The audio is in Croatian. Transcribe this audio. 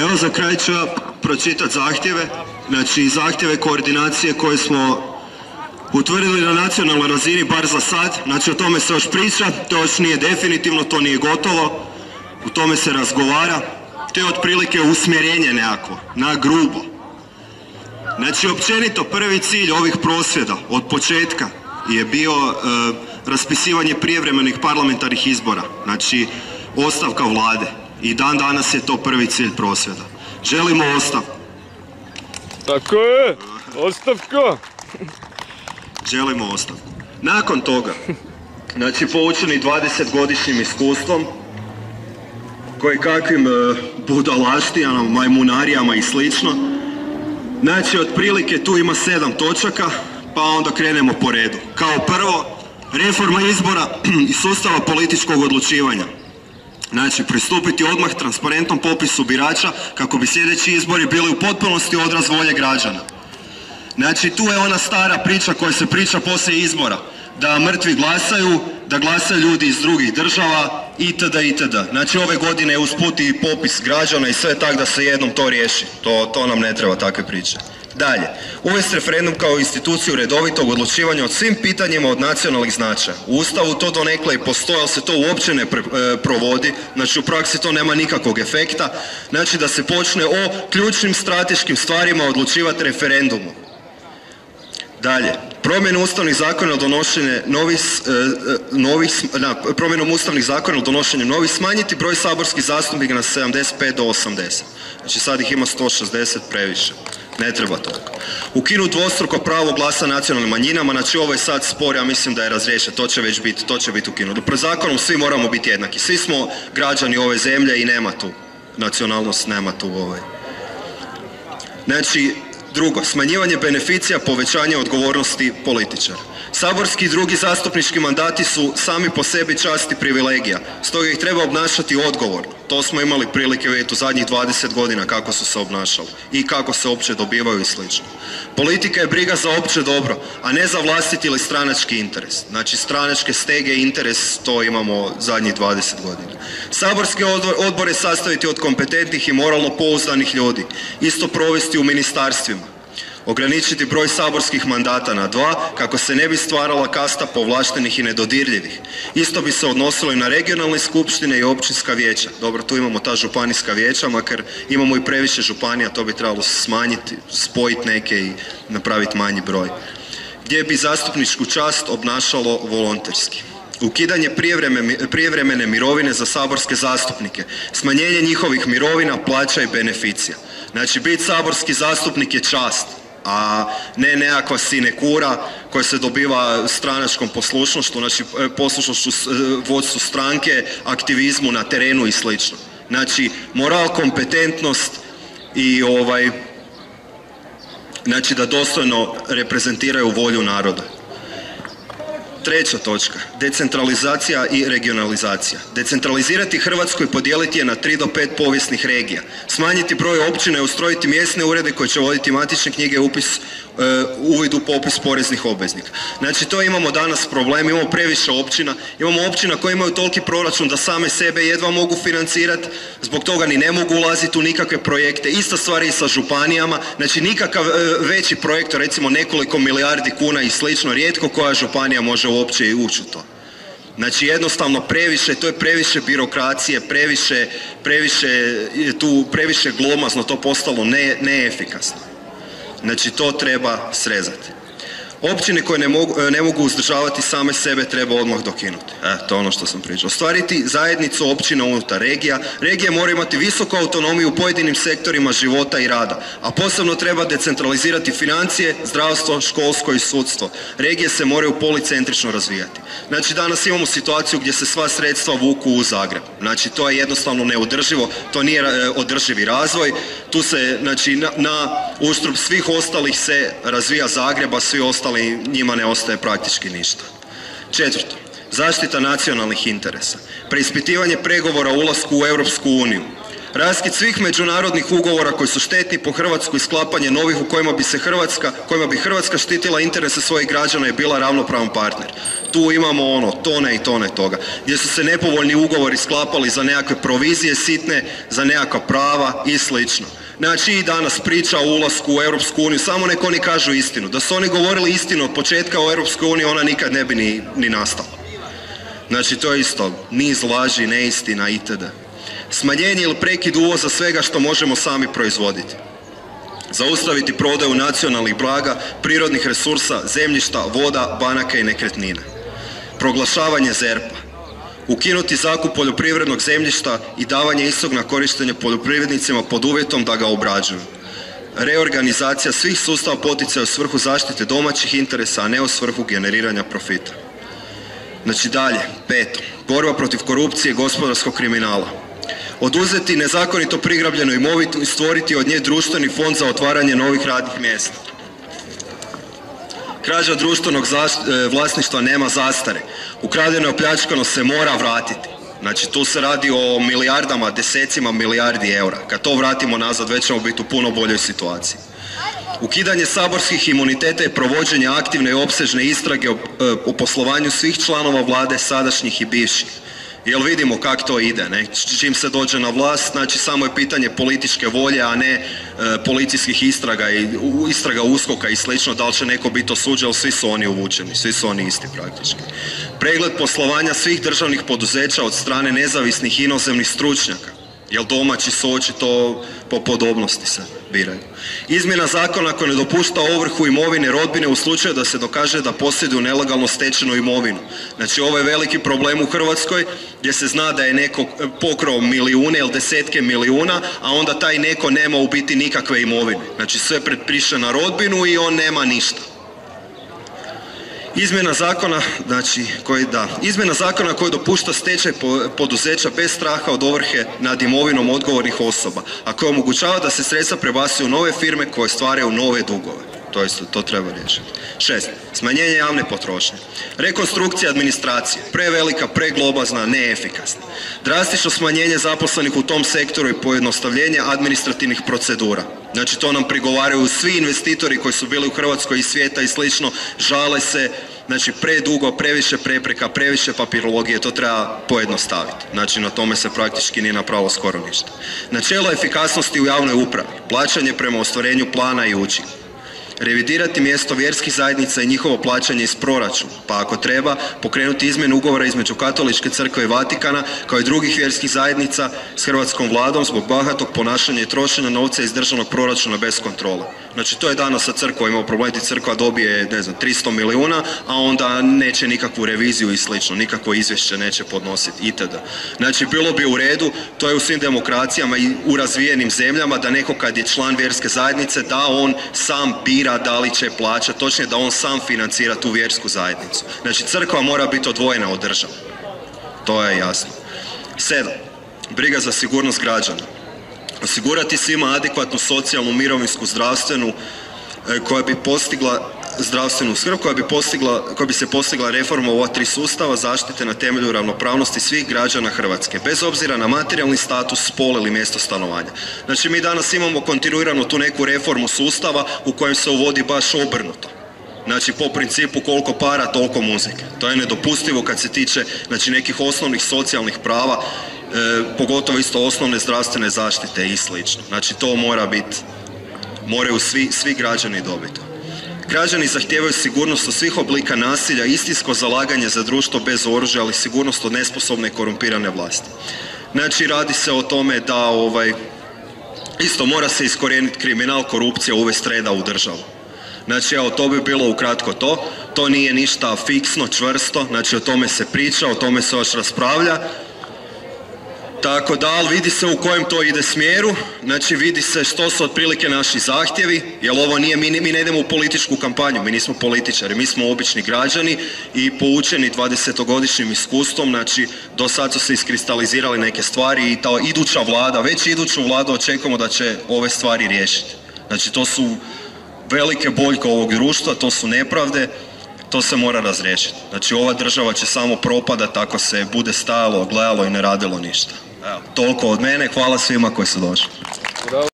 Evo za kraj ću ja pročitati zahtjeve, znači zahtjeve koordinacije koje smo utvrdili na nacionalnoj razini, bar za sad, znači o tome se još priča, to još nije definitivno, to nije gotovo, o tome se razgovara, to je otprilike usmjerenje nekako, na grubo. Znači općenito prvi cilj ovih prosvjeda od početka je bio e, raspisivanje prijevremenih parlamentarnih izbora, znači ostavka vlade i dan danas je to prvi cilj prosvjeda. Želimo ostavku. Tako je, ostavka. Želimo ostavku. Nakon toga, znači poučeni 20-godišnjim iskustvom, koje kakvim e, budalaštijama, majmunarijama i slično, znači otprilike tu ima sedam točaka, pa onda krenemo po redu. Kao prvo, reforma izbora i sustava političkog odlučivanja. Znači, pristupiti odmah transparentnom popisu birača kako bi sljedeći izbori bili u potpunosti odraz volje građana. Znači, tu je ona stara priča koja se priča poslije izbora. Da mrtvi glasaju, da glasaju ljudi iz drugih država, itd. itd. Znači, ove godine je usput i popis građana i sve tak da se jednom to riješi. To, to nam ne treba takve priče. Dalje, uvesti referendum kao instituciju redovitog odlučivanja o svim pitanjima od nacionalnih značaja. U Ustavu to donekle i postoji, ali se to uopće ne e, provodi, znači u praksi to nema nikakvog efekta, znači da se počne o ključnim strateškim stvarima odlučivati referendumom. Dalje, promjenu ustavnih zakona donošenje novih, e, e, novih na, promjenom ustavnih zakona donošenjem novih smanjiti broj saborskih zastupnika na 75 do 80. Znači sad ih ima 160 previše. Ne treba toliko. Ukinu dvostruko pravo glasa nacionalnim manjinama, znači ovo je sad spor, ja mislim da je razriješen, to će već biti, to će biti ukinuto. Pred zakonom svi moramo biti jednaki, svi smo građani ove zemlje i nema tu nacionalnost, nema tu ovaj. Znači, drugo, smanjivanje beneficija, povećanje odgovornosti političara. Saborski i drugi zastupnički mandati su sami po sebi časti privilegija, stoga ih treba obnašati odgovorno. To smo imali prilike vidjeti u zadnjih 20 godina kako su se obnašali i kako se opće dobivaju i slično. Politika je briga za opće dobro, a ne za vlastiti ili stranački interes. Znači stranačke stege i interes to imamo zadnjih 20 godina. Saborski odbor je sastaviti od kompetentnih i moralno pouzdanih ljudi. Isto provesti u ministarstvima ograničiti broj saborskih mandata na dva kako se ne bi stvarala kasta povlaštenih i nedodirljivih. Isto bi se odnosilo i na regionalne skupštine i općinska vijeća. Dobro, tu imamo ta županijska vijeća, makar imamo i previše županija, to bi trebalo smanjiti, spojiti neke i napraviti manji broj. Gdje bi zastupničku čast obnašalo volonterski ukidanje prijevremene mirovine za saborske zastupnike, smanjenje njihovih mirovina, plaća i beneficija. Znači, biti saborski zastupnik je čast, a ne nekakva sinekura koja se dobiva stranačkom poslušnošću, znači e, poslušnošću e, vodstvu stranke, aktivizmu na terenu i slično. Znači, moral, kompetentnost i ovaj, znači da dostojno reprezentiraju volju naroda. Treća točka, decentralizacija i regionalizacija. Decentralizirati Hrvatsku i podijeliti je na 3 do 5 povijesnih regija. Smanjiti broj općina i ustrojiti mjesne urede koje će voditi matične knjige upis uvid u popis poreznih obveznika. Znači to imamo danas problem, imamo previše općina, imamo općina koje imaju toliki proračun da same sebe jedva mogu financirati, zbog toga ni ne mogu ulaziti u nikakve projekte. Ista stvar i sa županijama, znači nikakav e, veći projekt, recimo nekoliko milijardi kuna i slično, rijetko koja županija može uopće i ući u to. Znači jednostavno previše, to je previše birokracije, previše, previše tu previše glomazno to postalo ne, neefikasno. Znači to treba srezati. Općine koje ne mogu, ne mogu uzdržavati same sebe treba odmah dokinuti. E, to je ono što sam pričao. Ostvariti zajednicu općina unutar regija. Regije moraju imati visoku autonomiju u pojedinim sektorima života i rada, a posebno treba decentralizirati financije, zdravstvo, školsko i sudstvo. Regije se moraju policentrično razvijati. Znači danas imamo situaciju gdje se sva sredstva vuku u Zagreb. Znači to je jednostavno neodrživo, to nije e, održivi razvoj. Tu se znači na, na uštrb svih ostalih se razvija Zagreb, a svi ostali njima ne ostaje praktički ništa. Četvrto, zaštita nacionalnih interesa. Preispitivanje pregovora ulasku u Europsku uniju. Raskid svih međunarodnih ugovora koji su štetni po Hrvatsku i sklapanje novih u kojima bi se Hrvatska, kojima bi Hrvatska štitila interese svojih građana i bila ravnopravan partner. Tu imamo ono, tone i tone toga. Gdje su se nepovoljni ugovori sklapali za nekakve provizije sitne, za nekakva prava i slično. Znači i danas priča o ulasku u Europsku uniju, samo nek oni kažu istinu. Da su oni govorili istinu od početka u Europskoj uniji, ona nikad ne bi ni, ni nastala. Znači to je isto niz laži, neistina itd. Smanjenje ili prekid uvoza svega što možemo sami proizvoditi. Zaustaviti prodaju nacionalnih blaga, prirodnih resursa, zemljišta, voda, banaka i nekretnina. Proglašavanje ZERP-a. Ukinuti zakup poljoprivrednog zemljišta i davanje istog na korištenje poljoprivrednicima pod uvjetom da ga obrađuju. Reorganizacija svih sustava poticaja u svrhu zaštite domaćih interesa, a ne u svrhu generiranja profita. Znači dalje, peto, borba protiv korupcije i gospodarskog kriminala. Oduzeti nezakonito prigrabljenu imovinu i stvoriti od nje društveni fond za otvaranje novih radnih mjesta. Krađa društvenog e, vlasništva nema zastare. Ukradeno i opljačkano se mora vratiti. Znači tu se radi o milijardama, desecima milijardi eura. Kad to vratimo nazad već ćemo biti u puno boljoj situaciji. Ukidanje saborskih imuniteta i provođenje aktivne i opsežne istrage o, e, o poslovanju svih članova vlade sadašnjih i bivših. Jel vidimo kako to ide, ne? Čim se dođe na vlast, znači samo je pitanje političke volje, a ne e, policijskih istraga i u- istraga uskoka i slično, da li će neko biti osuđen, svi su oni uvučeni, svi su oni isti praktički. Pregled poslovanja svih državnih poduzeća od strane nezavisnih inozemnih stručnjaka, jer domaći su očito po podobnosti se biraju. Izmjena zakona koja ne dopušta ovrhu imovine rodbine u slučaju da se dokaže da posjeduju nelegalno stečenu imovinu. Znači ovo je veliki problem u Hrvatskoj gdje se zna da je neko pokrao milijune ili desetke milijuna, a onda taj neko nema u biti nikakve imovine. Znači sve predpiše na rodbinu i on nema ništa. Izmjena zakona, znači, koji da, izmjena zakona koji dopušta stečaj po- poduzeća bez straha od ovrhe nad imovinom odgovornih osoba, a koja omogućava da se sredstva prebacuju u nove firme koje stvaraju nove dugove. To isto, to treba riješiti. Šest, smanjenje javne potrošnje. Rekonstrukcija administracije, prevelika, preglobazna, neefikasna. Drastično smanjenje zaposlenih u tom sektoru i pojednostavljenje administrativnih procedura. Znači to nam prigovaraju svi investitori koji su bili u Hrvatskoj i svijeta i slično, žale se, znači predugo, previše prepreka, previše papirologije, to treba pojednostaviti. Znači na tome se praktički nije napravilo skoro ništa. Načelo efikasnosti u javnoj upravi, plaćanje prema ostvarenju plana i učinku. Revidirati mjesto vjerskih zajednica i njihovo plaćanje iz proračuna, pa ako treba pokrenuti izmjenu ugovora između Katoličke crkve i Vatikana kao i drugih vjerskih zajednica s hrvatskom vladom zbog bahatog ponašanja i trošenja novca iz državnog proračuna bez kontrole. Znači to je danas sa crkvom, imamo problem ti crkva dobije, ne znam, 300 milijuna, a onda neće nikakvu reviziju i slično, nikakvo izvješće neće podnositi itd. Znači bilo bi u redu, to je u svim demokracijama i u razvijenim zemljama da neko kad je član vjerske zajednice da on sam bira da li će plaćati, točnije da on sam financira tu vjersku zajednicu. Znači crkva mora biti odvojena od države. To je jasno. Sedam. Briga za sigurnost građana. Osigurati svima adekvatnu socijalnu, mirovinsku, zdravstvenu e, koja bi postigla zdravstvenu skrb koja bi, postigla, koja bi se postigla reforma ova tri sustava zaštite na temelju ravnopravnosti svih građana Hrvatske, bez obzira na materijalni status, spol ili mjesto stanovanja. Znači mi danas imamo kontinuirano tu neku reformu sustava u kojem se uvodi baš obrnuto. Znači po principu koliko para, toliko muzike. To je nedopustivo kad se tiče znači, nekih osnovnih socijalnih prava, e, pogotovo isto osnovne zdravstvene zaštite i slično. Znači to mora biti, moraju svi, svi građani dobiti. Građani zahtijevaju sigurnost od svih oblika nasilja, istinsko zalaganje za društvo bez oružja, ali sigurnost od nesposobne i korumpirane vlasti. Znači radi se o tome da ovaj, isto mora se iskorijeniti kriminal, korupcija, uvesti reda u državu. Znači, evo, to bi bilo ukratko to. To nije ništa fiksno, čvrsto, znači o tome se priča, o tome se još raspravlja. Tako da, ali vidi se u kojem to ide smjeru, znači vidi se što su otprilike naši zahtjevi, jer ovo nije, mi, ne- mi ne idemo u političku kampanju, mi nismo političari, mi smo obični građani i poučeni 20-godišnjim iskustvom, znači do sad su se iskristalizirale neke stvari i ta iduća vlada, već iduću vladu očekujemo da će ove stvari riješiti. Znači to su velike boljke ovog društva, to su nepravde, to se mora razriješiti. Znači ova država će samo propadati ako se bude stajalo, gledalo i ne radilo ništa. Evo, toliko od mene, hvala svima koji su došli.